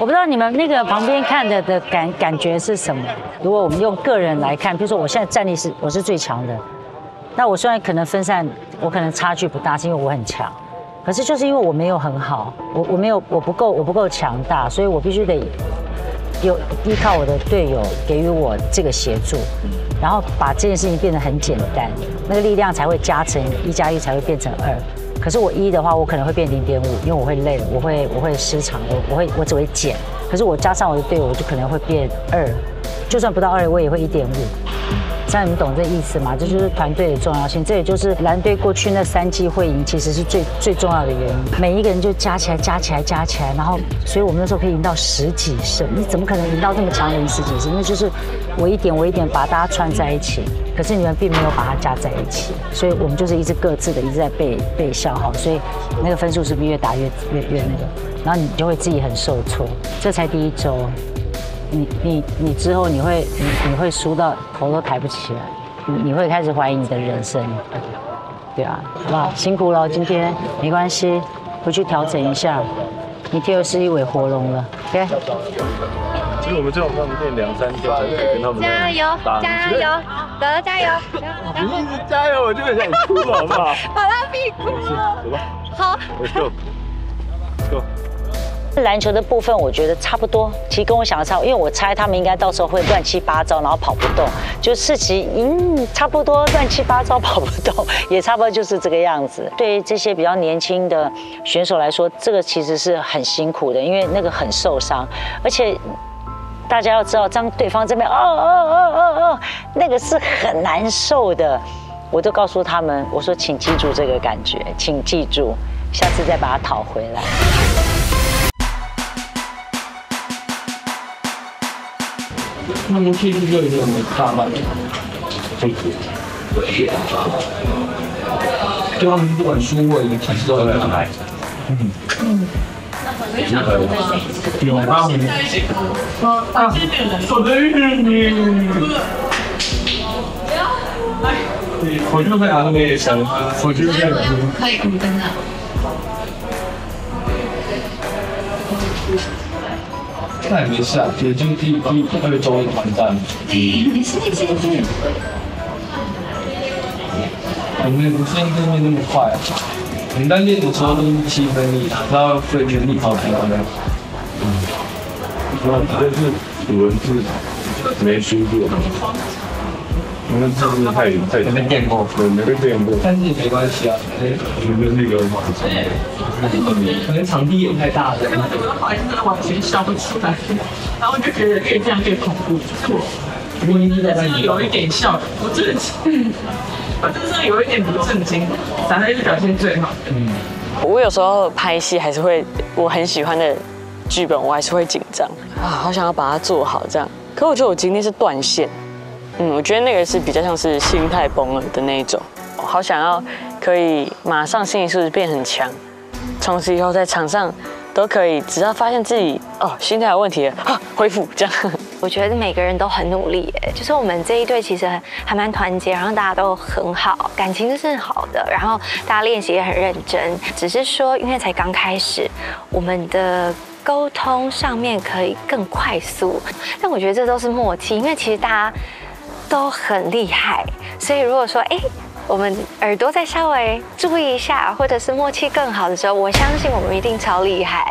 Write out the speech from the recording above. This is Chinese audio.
我不知道你们那个旁边看的的感感觉是什么。如果我们用个人来看，比如说我现在战力是我是最强的，那我虽然可能分散，我可能差距不大，是因为我很强。可是就是因为我没有很好，我我没有我不够我不够强大，所以我必须得有依靠我的队友给予我这个协助，然后把这件事情变得很简单，那个力量才会加成一加一才会变成二。可是我一的话，我可能会变零点五，因为我会累，我会我会失常，我我会我只会减。可是我加上我的队友，我就可能会变二，就算不到二，我也会一点五。这样你们懂这意思吗？这就是团队的重要性，这也就是蓝队过去那三季会赢，其实是最最重要的原因。每一个人就加起来，加起来，加起来，然后，所以我们那时候可以赢到十几胜。你怎么可能赢到这么强的赢十几胜？那就是我一点我一点把大家串在一起，可是你们并没有把它加在一起，所以我们就是一直各自的一直在被被消耗，所以那个分数是不是越打越越越那个？然后你就会自己很受挫。这才第一周。你你你之后你会你你会输到头都抬不起来，你你会开始怀疑你的人生，对啊，好不好？辛苦了，今天没关系，回去调整一下，明天又是一尾活龙了，OK。其实我们这种他们练两三天才可以跟他们加油加油，德德加油！你一直加油，我就很想哭了，好不好？好拉屁股了，走吧。好，Let's go。篮球的部分我觉得差不多，其实跟我想的差不多，因为我猜他们应该到时候会乱七八糟，然后跑不动，就四级，嗯，差不多乱七八糟跑不动，也差不多就是这个样子。对于这些比较年轻的选手来说，这个其实是很辛苦的，因为那个很受伤，而且大家要知道，当对方这边哦哦哦哦哦，那个是很难受的。我都告诉他们，我说请记住这个感觉，请记住，下次再把它讨回来。他们其实就已经很大慢，辛苦。就他们不管输或赢，其实都很厉害。嗯。嗯。有啊。啊。我的你。我就会安慰想，我就会。可以，等等。那也没事啊，也就第第二周的团战。没事没事没事。我们不像对面那么快，我们单练的时候都是七分力，然后对面力好强的。嗯。那但是主人是没输过。因为这是太太没变过，对，没被变过。但是没关系啊，我们那个可能场地也太大了。不好意思，完全笑不出来，然后就觉得越这样越恐怖。错，我一直在是有一点笑，我真的是，我真是有一点不正经，反正是表现最好。嗯，我有时候拍戏还是会，我很喜欢的剧本，我还是会紧张啊，好想要把它做好这样。可我觉得我今天是断线。嗯，我觉得那个是比较像是心态崩了的那一种，好想要可以马上心理素质变很强，从此以后在场上都可以，只要发现自己哦心态有问题了，啊恢复这样。我觉得每个人都很努力，哎，就是我们这一队其实还蛮团结，然后大家都很好，感情是好的，然后大家练习也很认真，只是说因为才刚开始，我们的沟通上面可以更快速，但我觉得这都是默契，因为其实大家。都很厉害，所以如果说哎，我们耳朵再稍微注意一下，或者是默契更好的时候，我相信我们一定超厉害。